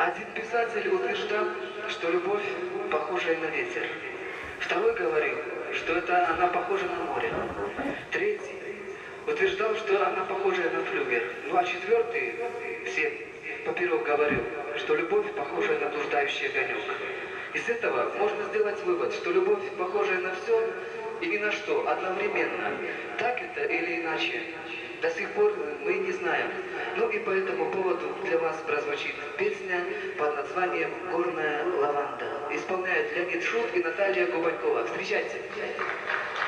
Один писатель утверждал, что любовь похожая на ветер. Второй говорил, что это она похожа на море. Третий утверждал, что она похожа на флюгер. Ну а четвертый, всем поперек говорил, что любовь похожа на блуждающий огонек. Из этого можно сделать вывод, что любовь похожая на все и ни на что одновременно. Так это или иначе? До сих пор мы не знаем. Ну и по этому поводу для вас прозвучит песня под названием «Горная лаванда». Исполняют Леонид Шут и Наталья Губанькова. Встречайте! В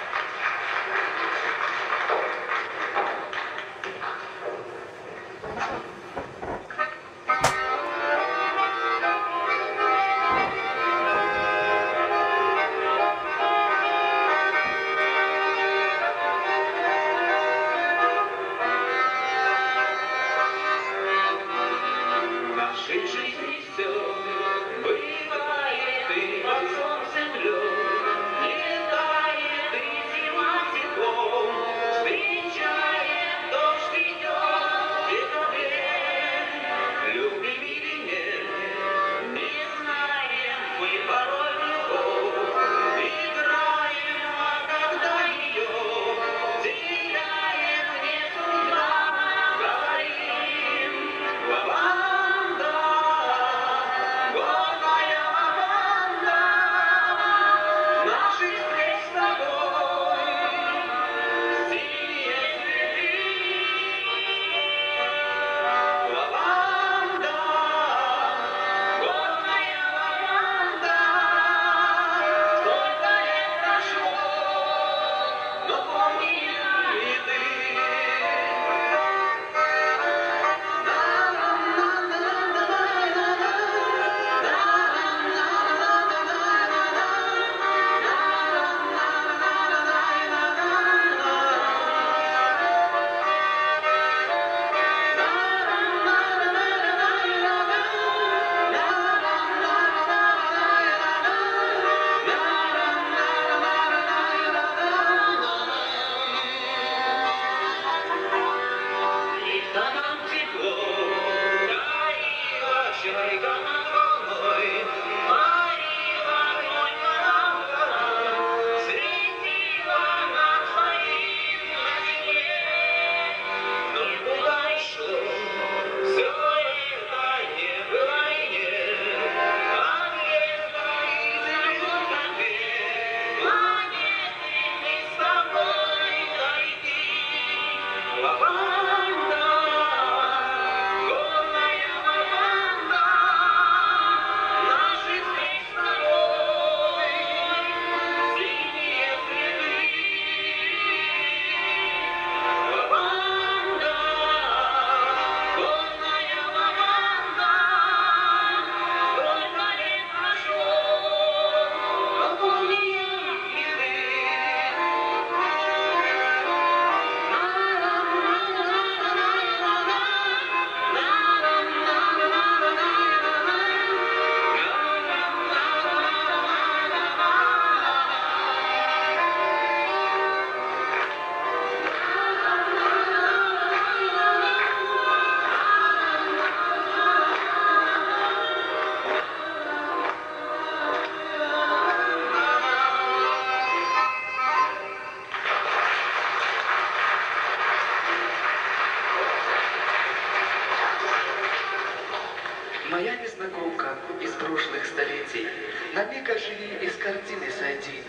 оживи из картины сойди.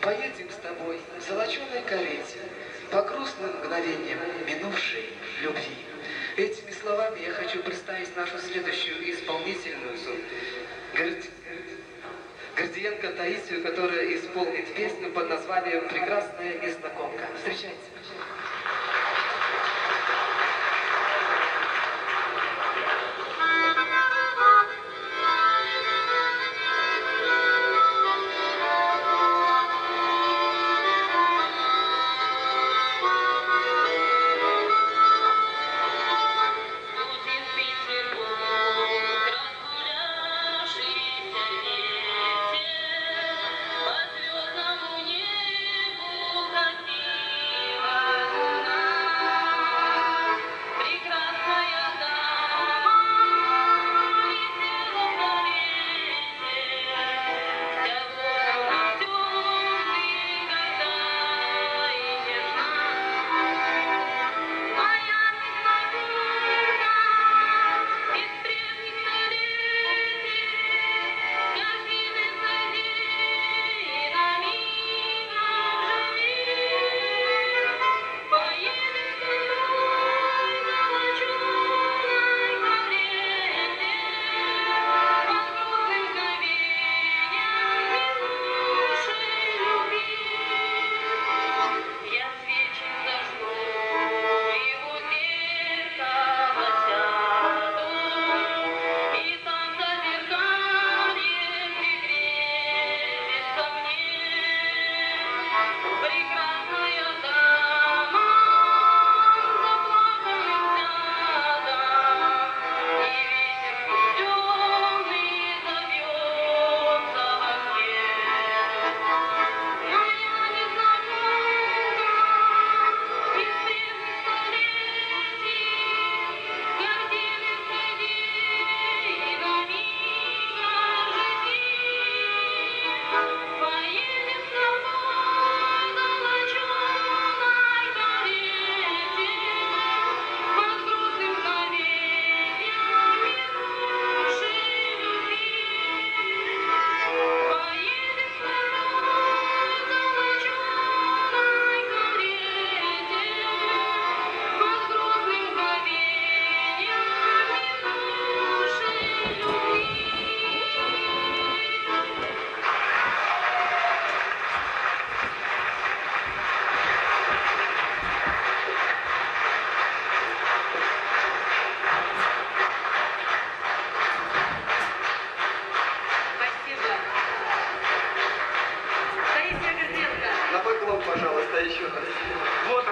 Поедем с тобой в золоченой карете по грустным мгновениям минувшей любви. Этими словами я хочу представить нашу следующую исполнительницу, Горди- Гордиенко Таисию, которая исполнит песню под названием «Прекрасная незнакомка». Встречайте.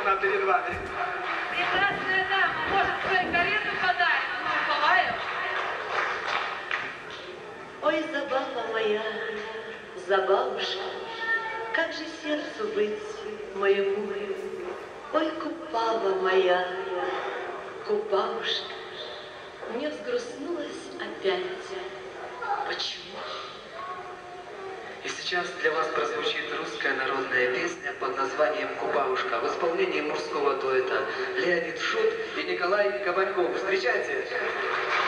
Вами. Прекрасная дама, может, свою карету подарит? Ну, уповаю. Ой, забава моя, забавушка, как же сердцу быть моему? Ой, купава моя, купавушка, мне взгрустнулась опять. Почему? Сейчас для вас прозвучит русская народная песня под названием «Кубавушка» в исполнении мужского дуэта Леонид Шут и Николай Кабаньков. Встречайте! Здравствуй,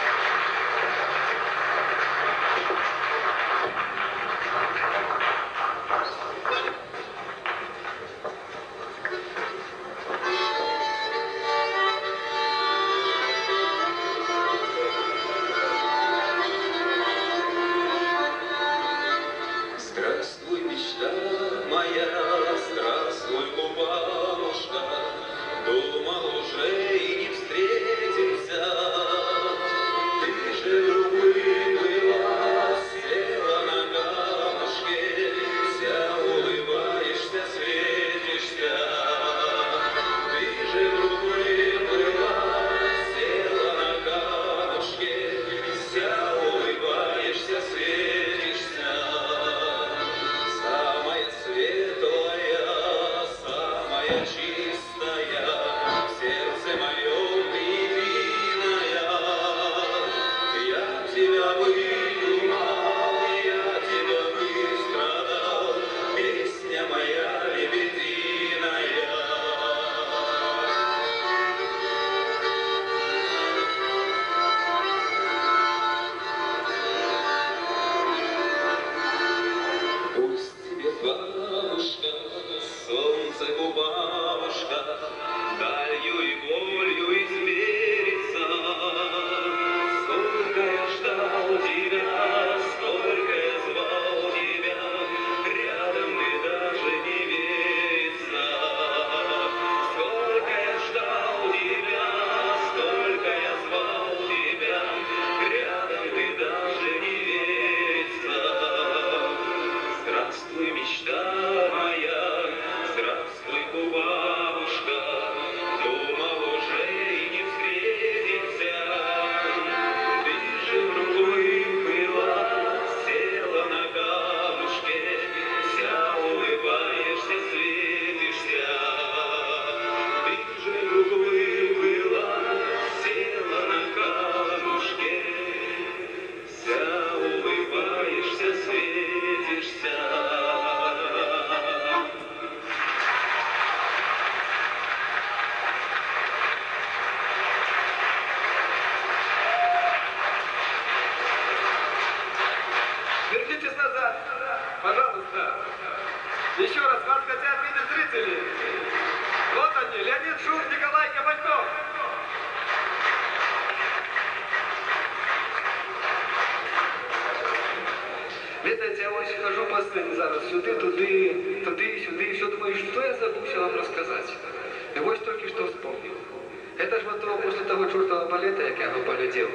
чертового балета, як я його полетел.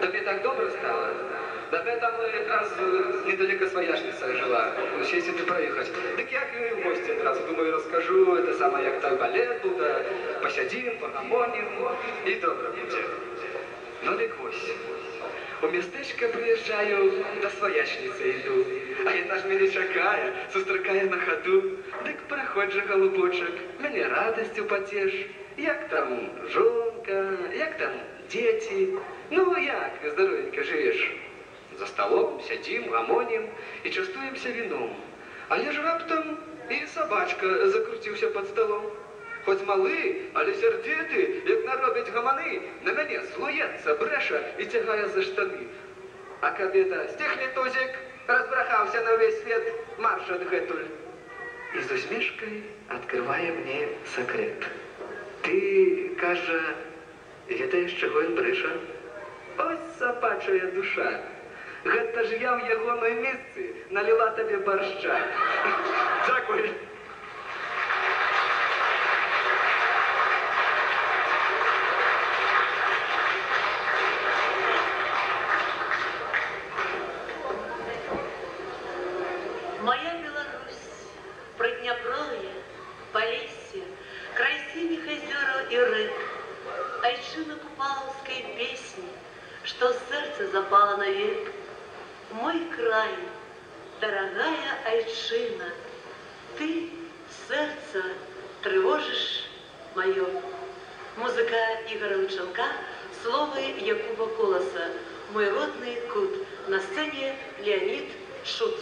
Да мне так добре стало. Да я там якраз е, недалеко свояшниця жила, ще сюди проїхати. Так як і в гості одразу, думаю, розкажу, это саме як той балет був, да посядім, погамонім, і добре буде. Ну так ось. У містечко приїжджаю, до своячниці йду. А вона ж мене чекає, зустрікає на ходу. Так проходь же, голубочок, мене радістю потеш. Як там жонка, як там діти? Ну, як здоровенько живеш? За столом сидім, гамонім і частуємося віном. Але ж раптом і собачка закрутився під столом. Хоч малий, але сердитий, як наробить гамани, на мене слується, бреше і тягає за штани. А кабета стихли тузик, розбрахався на весь світ, марш от гетуль. І з усмішкою відкриває мені секрет. Ти, каже, ведаєш, чого він бреше? Ось собачая душа. Гэта ж я в ягоной місці налила тобі борща. Дякую. Мой край, дорогая Айчина, ты сердце тревожишь мое. Музыка Игоря Лученка, слово Якуба Колоса, мой родный кут. На сцене Леонид Шут.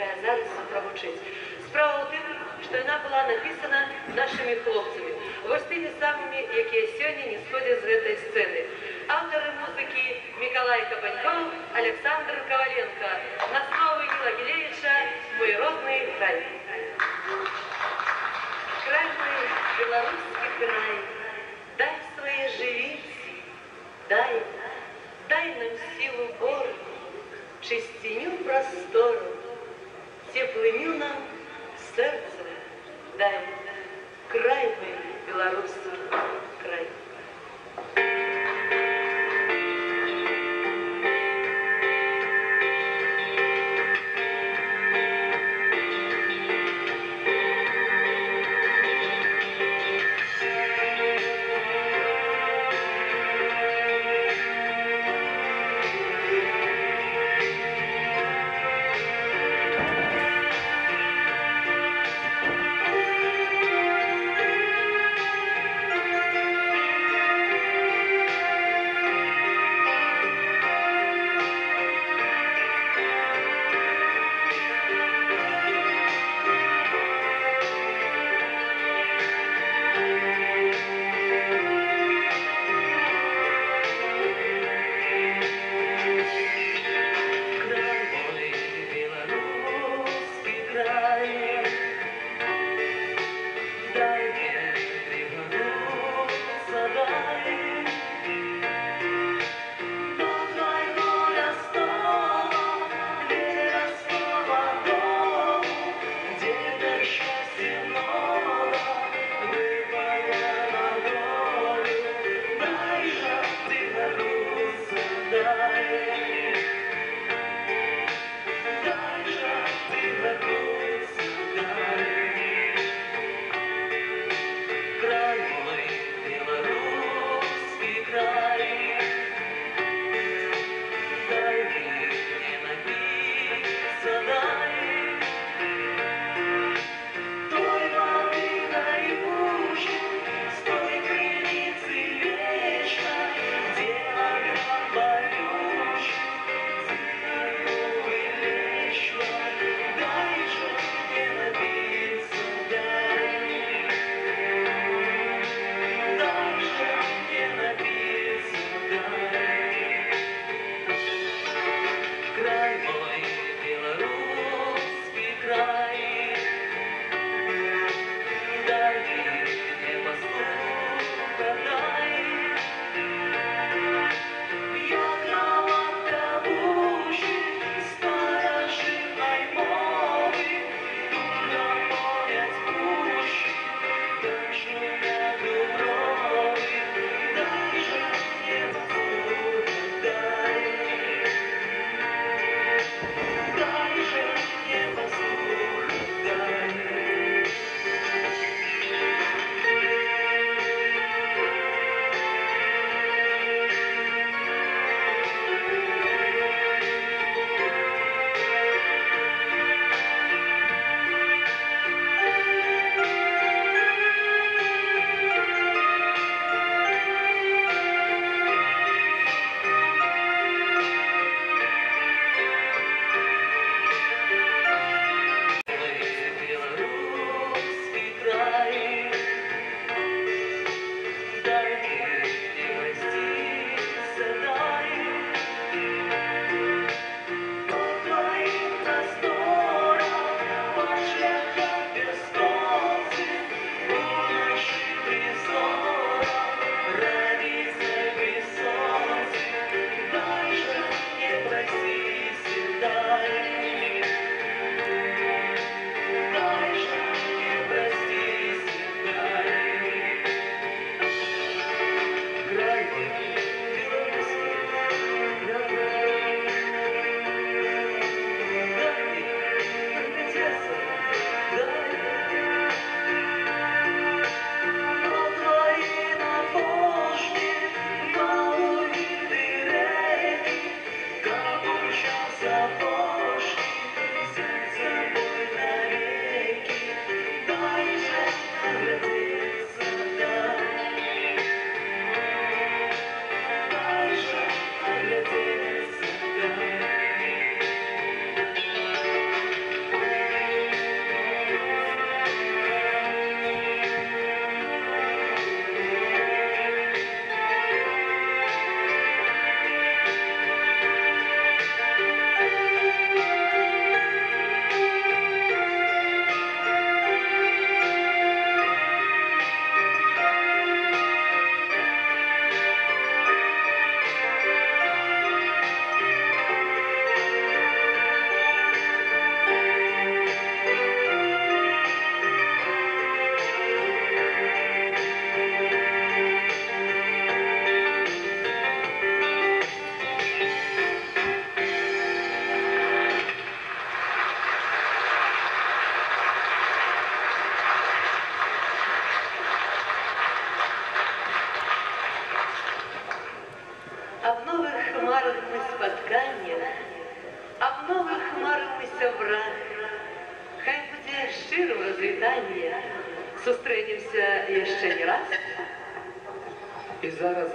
Пісня, яка зараз прозвучить. Справа у тим, що вона була написана нашими хлопцями, ось тими самими, які сьогодні не сходять з цієї сцени. Автори музики Миколай Кабаньков, Олександр Коваленко. На слово Ніла Гілевича «Мой родний край». Край мой, белорусский край, дай свои живицы, дай, дай нам силу гор, чистиню простору, теплыню нам сердце дай, край мой, белорусский край.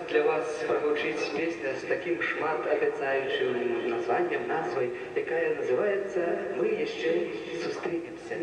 для вас прогучить пісня з таким шматабяцаючым названнем, назвай, якая називається «Ми ще зустрінемося».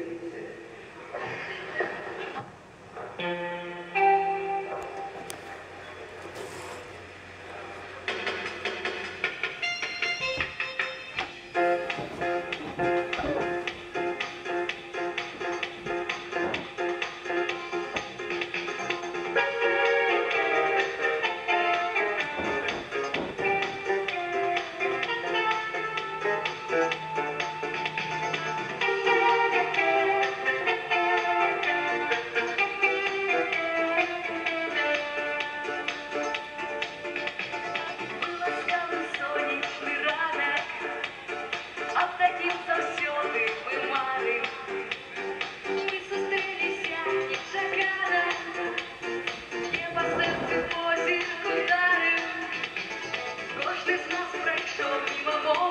Без нас пройшов мимо мого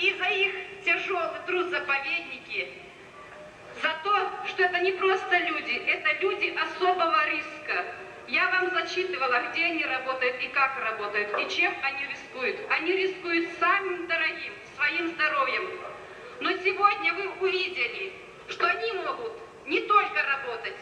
и за их тяжелый труд заповедники, за то, что это не просто люди, это люди особого риска. Я вам зачитывала, где они работают и как работают, и чем они рискуют. Они рискуют самым дорогим, своим здоровьем. Но сегодня вы увидели, что они могут не только работать,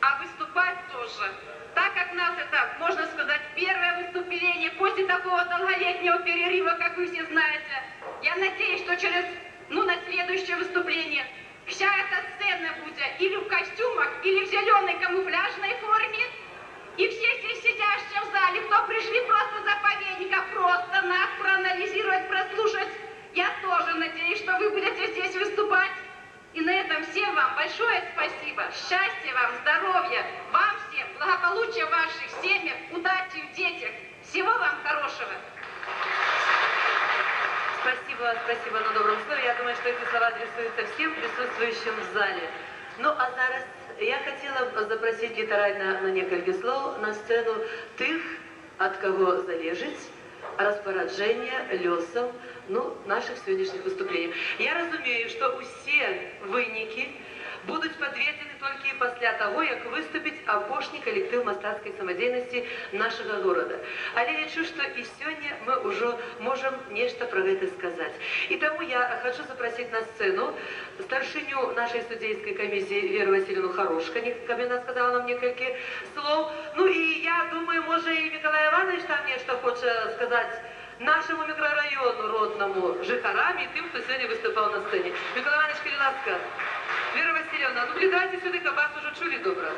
а выступать тоже. Так как нас это, можно сказать, первое выступление после такого долголетнего перерыва, как вы все знаете, я надеюсь, что через, ну, на следующее выступление вся эта сцена будет или в костюмах, или в зеленой камуфляжной форме, и все здесь сидящие в зале, кто пришли просто заповедника, просто нас проанализировать, прослушать, я тоже надеюсь, что вы будете здесь выступать. И на этом всем вам большое спасибо. Счастья вам, здоровья, вам всем, благополучия в ваших семьях, удачи в детях. Всего вам хорошего. Спасибо, спасибо на добром слове. Я думаю, что эти слова адресуются всем присутствующим в зале. Ну, а зараз я хотела запросить літаральна на некалькі слов на сцену тих, ад кого залежить распараджэнне лёсаў ну, наших сённяшніх выступлений. Я разумею, што ўсе вынікі будуць падведзены толькі пасля таго, як выступіць апошні калектыў мастацкай самадзейнасці нашага горада. Але лічу, што і сёння мы ўжо можам нешта пра гэта сказаць. І таму я хочу запрасіць на сцэну старшыню нашай судзейскай камісіі Веру Васильевну Харошка, каб яна сказала нам некалькі слоў. Ну і я думаю, можа і Миколай Иванович там нешта хоча сказаць нашему микрорайону родному, жыхарам і тым, хто сёння выступаў на сцэне. Миколай Иванович, калі ласка, Вера Васильевна, ну глядайте сюда, каб вас уже чули добра.